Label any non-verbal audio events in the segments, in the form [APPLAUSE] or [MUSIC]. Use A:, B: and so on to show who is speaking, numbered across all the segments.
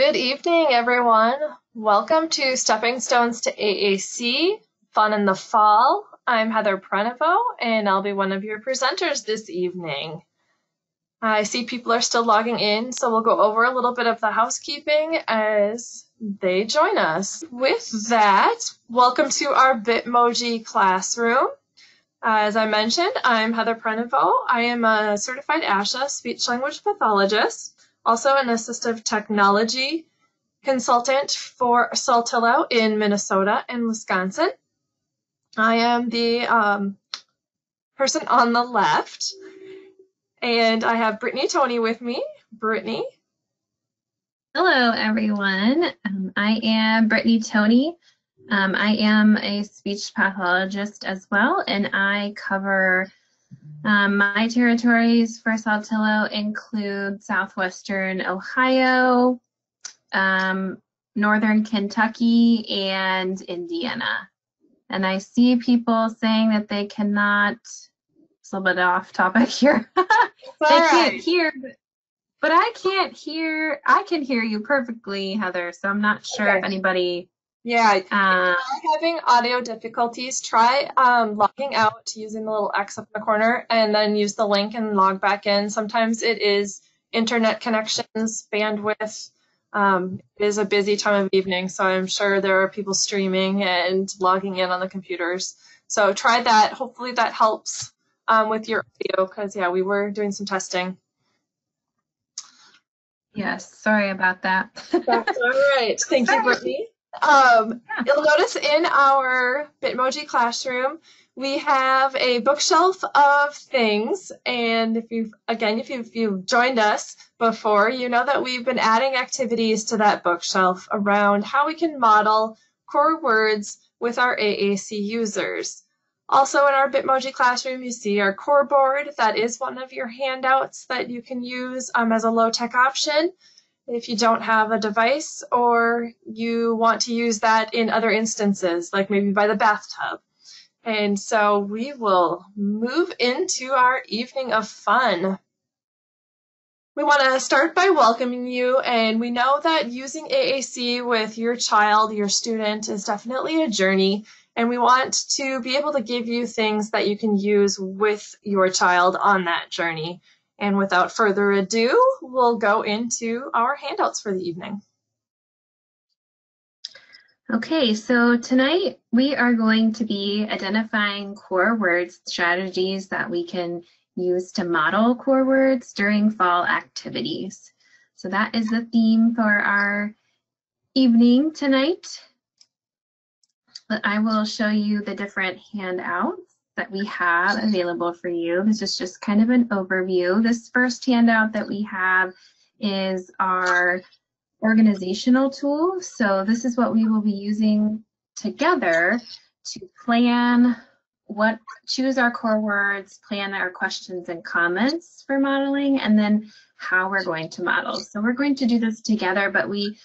A: Good evening, everyone. Welcome to Stepping Stones to AAC, Fun in the Fall. I'm Heather Prenevo, and I'll be one of your presenters this evening. I see people are still logging in, so we'll go over a little bit of the housekeeping as they join us. With that, welcome to our Bitmoji classroom. As I mentioned, I'm Heather Prenevo. I am a certified ASHA speech language pathologist also an assistive technology consultant for Saltillo in Minnesota and Wisconsin. I am the um, person on the left, and I have Brittany Tony with me. Brittany.
B: Hello, everyone. Um, I am Brittany Tony. Um, I am a speech pathologist as well, and I cover um, my territories for Saltillo include southwestern Ohio, um, northern Kentucky, and Indiana. And I see people saying that they cannot, it's a little bit off topic [LAUGHS] here. they
A: right.
B: can't hear, but I can't hear, I can hear you perfectly, Heather. So I'm not sure
A: Okay.
B: if anybody,
A: Yeah, if
B: uh,
A: you're having audio difficulties, try um, logging out using the little X up in the corner and then use the link and log back in. Sometimes it is internet connections, bandwidth. Um, it is a busy time of evening, so I'm sure there are people streaming and logging in on the computers. So try that. Hopefully that helps um, with your audio because, yeah, we were doing some testing.
B: yes, sorry about that.
A: That's all right. Thank you, [LAUGHS] Brittany. Um, you'll notice in our Bitmoji classroom, we have a bookshelf of things. And if you've, again, if you've, you've joined us before, you know that we've been adding activities to that bookshelf around how we can model core words with our AAC users. Also in our Bitmoji classroom, you see our core board. That is one of your handouts that you can use um, as a low-tech option if you don't have a device or you want to use that in other instances, like maybe by the bathtub. And so we will move into our evening of fun. We want to start by welcoming you, and we know that using AAC with your child, your student, is definitely a journey. And we want to be able to give you things that you can use with your child on that journey. And without further ado, we'll go into our handouts for the evening.
B: Okay, so tonight we are going to be identifying core words strategies that we can use to model core words during fall activities. So that is the theme for our evening tonight. But I will show you the different handouts that we have available for you. This is just kind of an overview. This first handout that we have is our organizational tool. So this is what we will be using together to plan what, choose our core words, plan our questions and comments for modeling, and then how we're going to model. So we're going to do this together, but we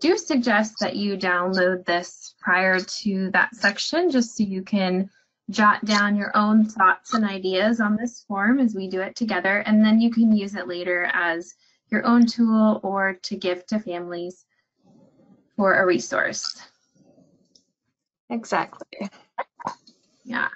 B: do suggest that you download this prior to that section just so you can jot down your own thoughts and ideas on this form as we do it together, and then you can use it later as your own tool or to give to families for a resource.
A: Exactly.
B: Yeah.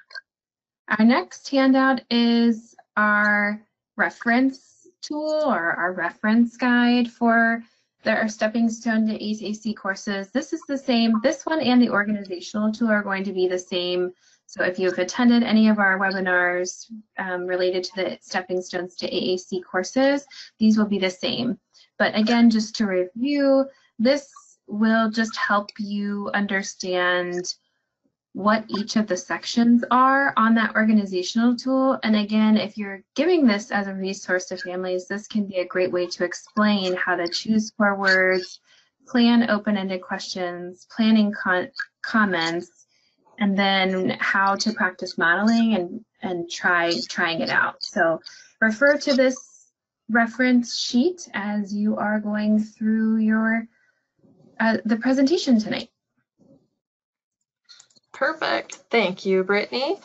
B: Our next handout is our reference tool or our reference guide for the, our Stepping Stone to AAC courses. This is the same, this one and the organizational tool are going to be the same. So if you've attended any of our webinars um, related to the Stepping Stones to AAC courses, these will be the same. But again, just to review, this will just help you understand what each of the sections are on that organizational tool. And again, if you're giving this as a resource to families, this can be a great way to explain how to choose core words, plan open-ended questions, planning con comments, and then how to practice modeling and, and try trying it out. So refer to this reference sheet as you are going through your uh, the presentation tonight.
A: Perfect. Thank you, Brittany.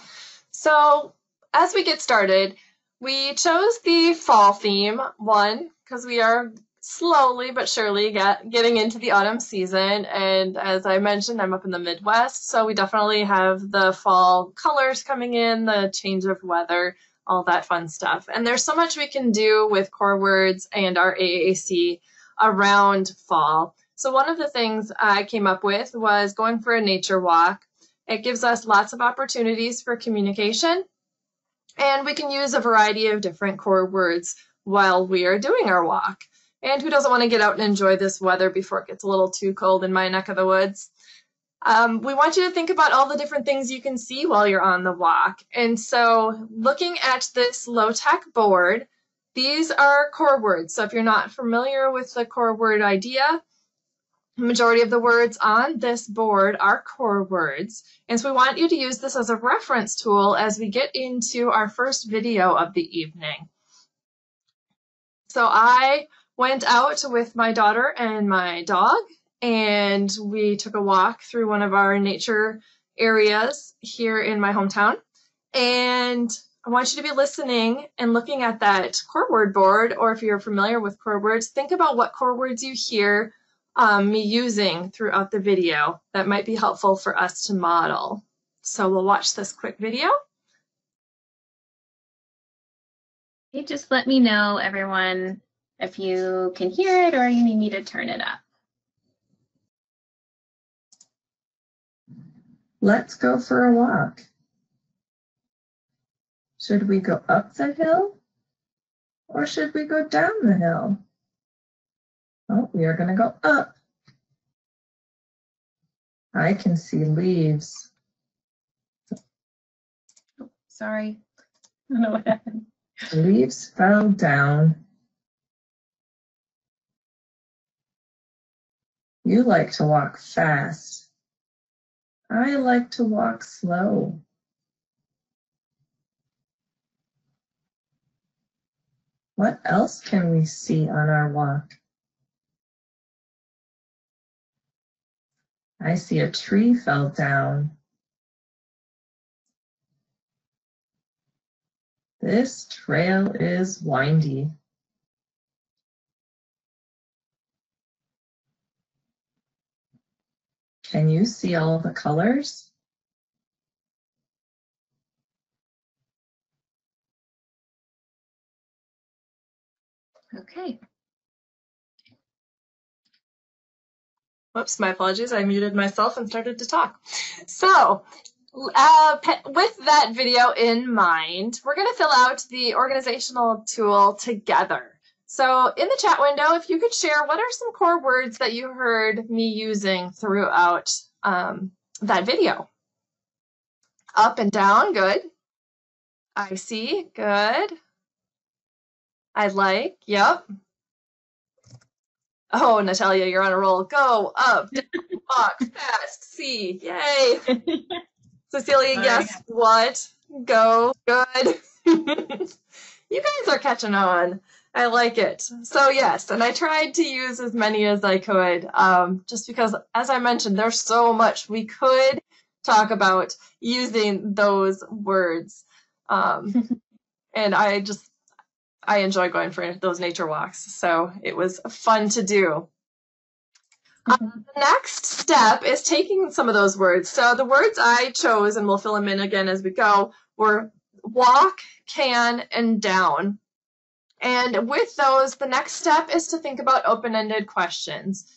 A: So as we get started, we chose the fall theme, one, because we are slowly but surely get, getting into the autumn season. And as I mentioned, I'm up in the Midwest, so we definitely have the fall colors coming in, the change of weather, all that fun stuff. And there's so much we can do with core words and our AAC around fall. So one of the things I came up with was going for a nature walk. It gives us lots of opportunities for communication, and we can use a variety of different core words while we are doing our walk. And who doesn't want to get out and enjoy this weather before it gets a little too cold in my neck of the woods? Um, we want you to think about all the different things you can see while you're on the walk. And so, looking at this low tech board, these are core words. So, if you're not familiar with the core word idea, the majority of the words on this board are core words. And so, we want you to use this as a reference tool as we get into our first video of the evening. So, I went out with my daughter and my dog, and we took a walk through one of our nature areas here in my hometown. And I want you to be listening and looking at that core word board, or if you're familiar with core words, think about what core words you hear um, me using throughout the video that might be helpful for us to model. So we'll watch this quick video.
B: Hey, just let me know, everyone, if you can hear it or you need me to turn it up.
C: Let's go for a walk. Should we go up the hill or should we go down the hill? Oh, we are going to go up. I can see leaves.
B: Oh, sorry. [LAUGHS] I don't know what happened.
C: The leaves fell down. You like to walk fast. I like to walk slow. What else can we see on our walk? I see a tree fell down. This trail is windy. Can you see all the colors?
B: Okay.
A: Whoops, my apologies. I muted myself and started to talk. So, uh, with that video in mind, we're going to fill out the organizational tool together. So in the chat window, if you could share what are some core words that you heard me using throughout um, that video? Up and down, good. I see, good. I like, yep. Oh, Natalia, you're on a roll. Go up, down, walk, [LAUGHS] fast, see, yay. Cecilia, yes, what? Go, good. [LAUGHS] you guys are catching on. I like it. So yes, and I tried to use as many as I could, um, just because, as I mentioned, there's so much we could talk about using those words, um, [LAUGHS] and I just I enjoy going for those nature walks. So it was fun to do. Um, the next step is taking some of those words. So the words I chose, and we'll fill them in again as we go, were walk, can, and down. And with those, the next step is to think about open ended questions.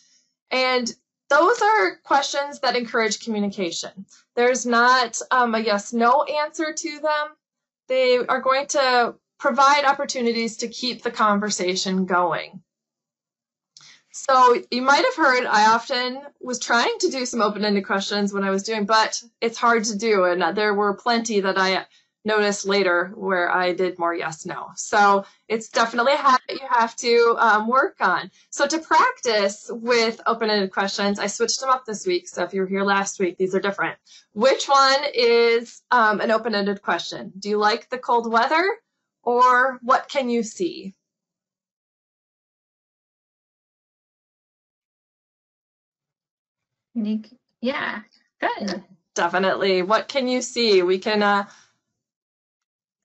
A: And those are questions that encourage communication. There's not um, a yes no answer to them. They are going to provide opportunities to keep the conversation going. So you might have heard I often was trying to do some open ended questions when I was doing, but it's hard to do. And there were plenty that I noticed later where I did more yes no. So it's definitely a habit you have to um, work on. So to practice with open ended questions, I switched them up this week. So if you were here last week, these are different. Which one is um, an open ended question? Do you like the cold weather or what can you see?
B: Yeah, good.
A: Definitely. What can you see? We can uh,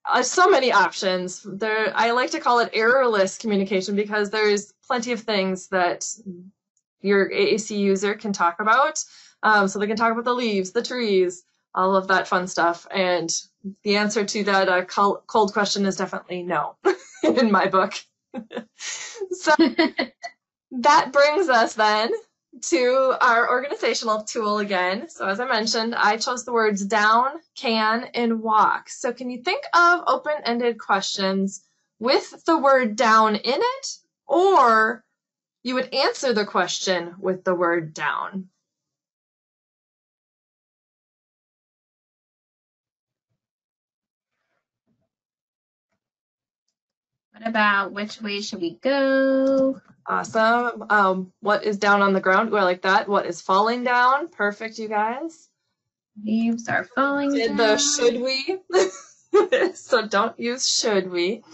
A: uh, so many options. There, I like to call it errorless communication because there's plenty of things that your AAC user can talk about. Um, so they can talk about the leaves, the trees, all of that fun stuff. And the answer to that uh, cold question is definitely no [LAUGHS] in my book. [LAUGHS] so [LAUGHS] that brings us then to our organizational tool again. So as I mentioned, I chose the words down, can, and walk. So can you think of open-ended questions with the word down in it, or you would answer the question with the word down?
B: What about which way should we go?
A: Awesome. Um, what is down on the ground? I like that. What is falling down? Perfect, you guys.
B: Leaves are falling
A: Did
B: down.
A: the should we? [LAUGHS] so don't use should we.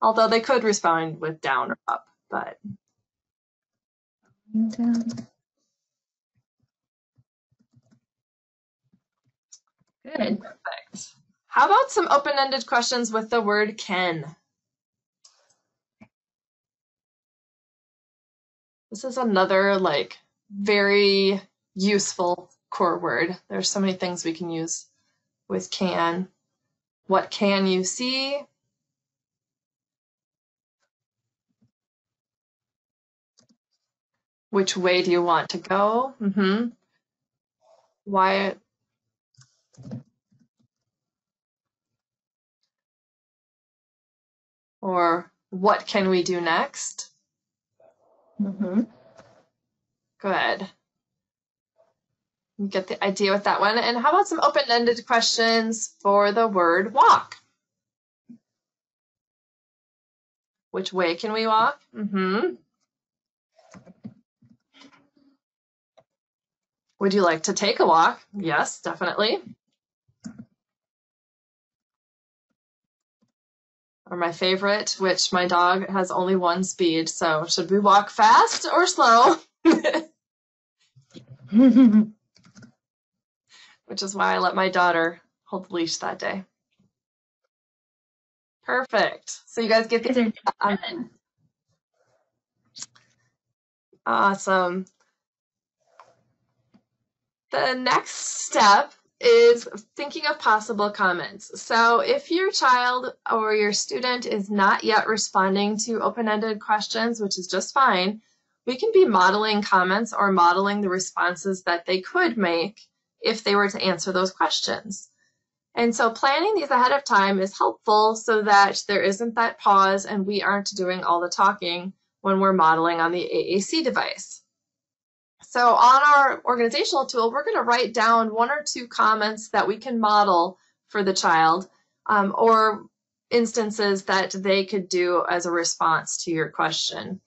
A: Although they could respond with down or up, but.
B: Down. Good.
A: Perfect. How about some open-ended questions with the word can? This is another like very useful core word. There's so many things we can use with can. What can you see? Which way do you want to go? Mm-hmm. Why? Or what can we do next?
B: Mm-hmm.
A: Good. You get the idea with that one. And how about some open-ended questions for the word walk? Which way can we walk? Mm-hmm. Would you like to take a walk? Yes, definitely. Or my favorite, which my dog has only one speed. So should we walk fast or slow? [LAUGHS] which is why I let my daughter hold the leash that day. Perfect. So you guys get the
B: are um,
A: awesome. The next step is thinking of possible comments. So if your child or your student is not yet responding to open-ended questions, which is just fine, we can be modeling comments or modeling the responses that they could make if they were to answer those questions. And so planning these ahead of time is helpful so that there isn't that pause and we aren't doing all the talking when we're modeling on the AAC device. So on our organizational tool, we're going to write down one or two comments that we can model for the child um, or instances that they could do as a response to your question.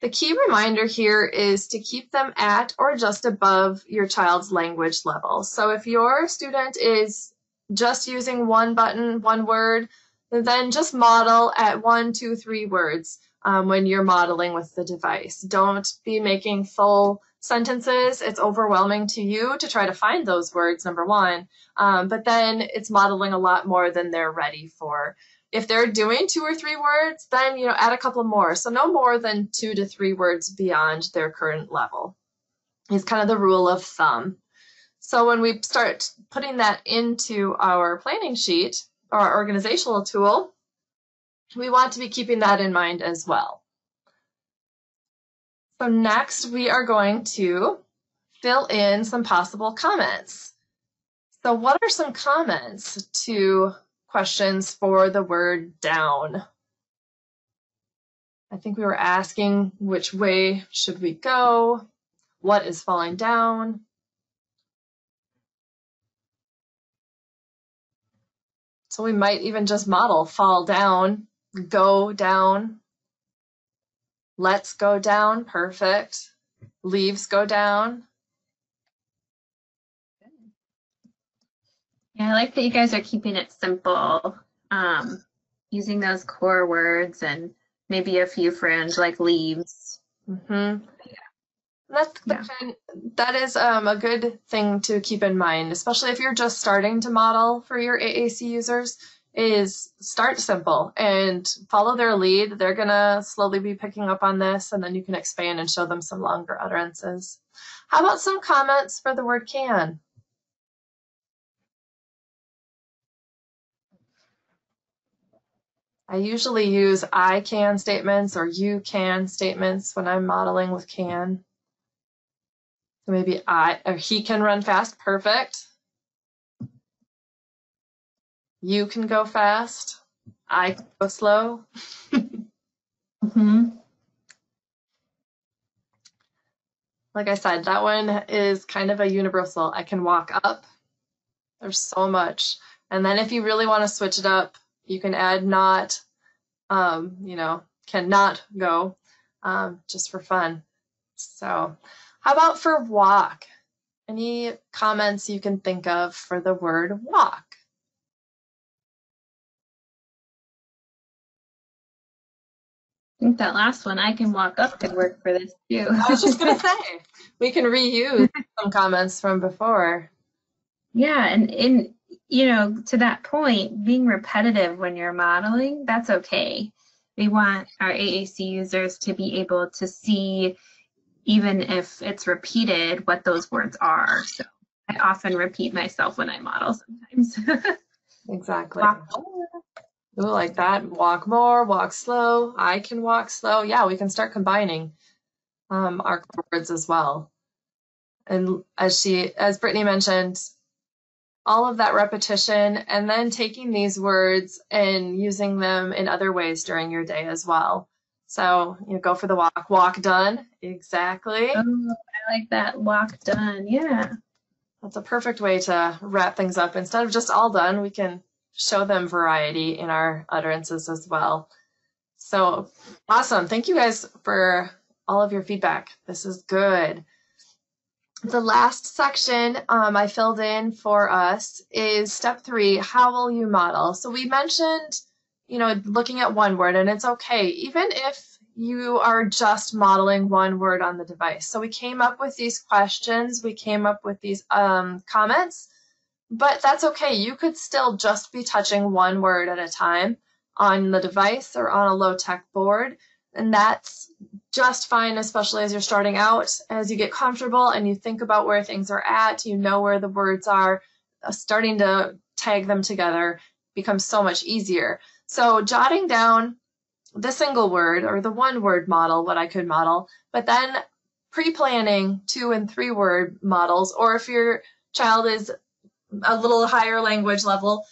A: The key reminder here is to keep them at or just above your child's language level. So if your student is just using one button, one word, then just model at one, two, three words um, when you're modeling with the device. Don't be making full sentences. It's overwhelming to you to try to find those words, number one. Um, but then it's modeling a lot more than they're ready for. If they're doing two or three words, then you know add a couple more. So no more than two to three words beyond their current level is kind of the rule of thumb. So when we start putting that into our planning sheet or our organizational tool, we want to be keeping that in mind as well. So next we are going to fill in some possible comments. So what are some comments to questions for the word down? I think we were asking which way should we go? What is falling down? So we might even just model fall down, go down, let's go down, perfect. Leaves go down.
B: Yeah, I like that you guys are keeping it simple, um, using those core words and maybe a few fringe like leaves.
A: Mm-hmm. That's
B: Yeah.
A: that is um, a good thing to keep in mind, especially if you're just starting to model for your AAC users. Is start simple and follow their lead. They're going to slowly be picking up on this, and then you can expand and show them some longer utterances. How about some comments for the word can? I usually use I can statements or you can statements when I'm modeling with can. So maybe I or he can run fast. Perfect. You can go fast. I can go slow. [LAUGHS]
B: Mm-hmm.
A: Like I said, that one is kind of a universal. I can walk up. There's so much. And then if you really want to switch it up, you can add not, um, you know, cannot go, um, just for fun. So, how about for walk? Any comments you can think of for the word walk?
B: I think that last one, I can walk up, could work for this too.
A: I was just gonna [LAUGHS] say we can reuse some comments from before.
B: yeah, and in you know, to that point, being repetitive when you're modeling, that's okay. We want our AAC users to be able to see, even if it's repeated, what those words are. So I often repeat myself when I model sometimes. [LAUGHS]
A: Exactly. Ooh, like that. Walk more, walk slow. I can walk slow. Yeah, we can start combining um, our words as well. And as she, as Brittany mentioned, all of that repetition and then taking these words and using them in other ways during your day as well. So you go for the walk. Walk done. Exactly.
B: Oh, I like that. Walk done. Yeah.
A: That's a perfect way to wrap things up. Instead of just all done, we can show them variety in our utterances as well. So awesome. Thank you guys for all of your feedback. This is good. The last section um, I filled in for us is step three how will you model? So we mentioned, you know, looking at one word, and it's okay, even if you are just modeling one word on the device. So we came up with these questions, we came up with these um, comments, but that's okay. You could still just be touching one word at a time on the device or on a low tech board. And that's just fine, especially as you're starting out. As you get comfortable and you think about where things are at, you know where the words are, uh, starting to tag them together becomes so much easier. So jotting down the single word or the one word model, what I could model, but then pre-planning two and three word models, or if your child is a little higher language level,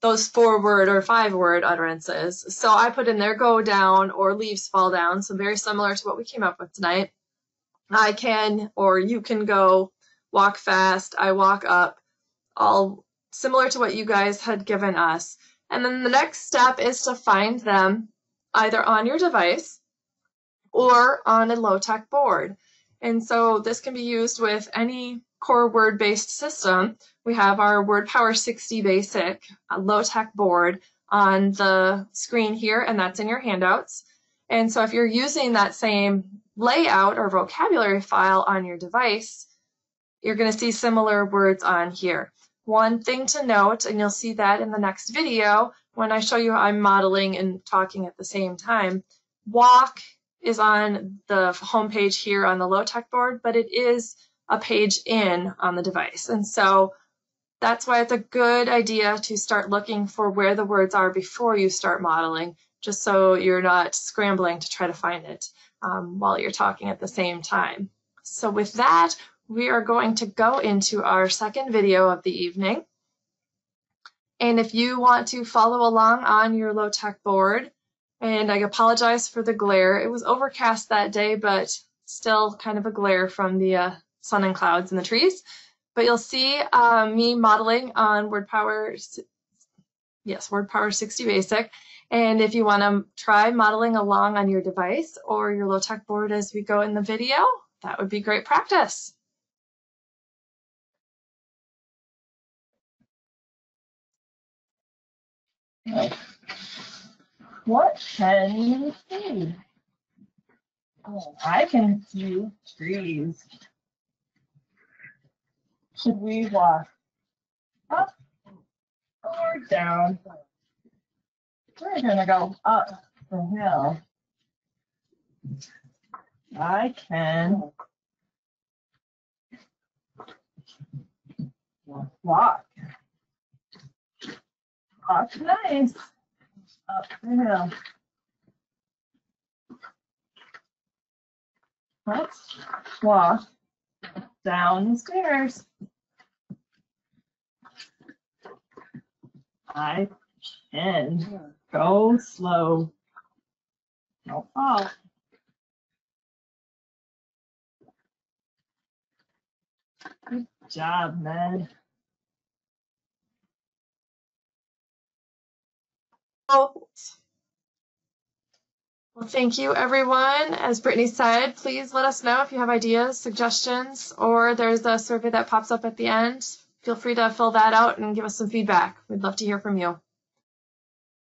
A: those four word or five word utterances. So I put in there go down or leaves fall down. So very similar to what we came up with tonight. I can or you can go, walk fast, I walk up, all similar to what you guys had given us. And then the next step is to find them either on your device or on a low tech board. And so this can be used with any core word based system. We have our Word Power 60 Basic low tech board on the screen here, and that's in your handouts. And so if you're using that same layout or vocabulary file on your device, you're going to see similar words on here. One thing to note, and you'll see that in the next video when I show you how I'm modeling and talking at the same time, walk is on the homepage here on the low tech board, but it is a page in on the device. And so that's why it's a good idea to start looking for where the words are before you start modeling, just so you're not scrambling to try to find it um, while you're talking at the same time. So with that, we are going to go into our second video of the evening. And if you want to follow along on your low tech board, and I apologize for the glare. It was overcast that day, but still kind of a glare from the uh, sun and clouds and the trees. But you'll see uh, me modeling on WordPower, yes, WordPower 60 Basic. And if you want to try modeling along on your device or your low tech board as we go in the video, that would be great practice.
C: What can you see? Oh, I can see trees. Should we walk up or down? We're gonna go up the hill. I can walk. Walk nice up the hill. Let's walk down the stairs. I can go slow. Don't fall. Good job, Ned.
A: Well, thank you, everyone. As Brittany said, please let us know if you have ideas, suggestions, or there's a survey that pops up at the end. Feel free to fill that out and give us some feedback. We'd love to hear from you.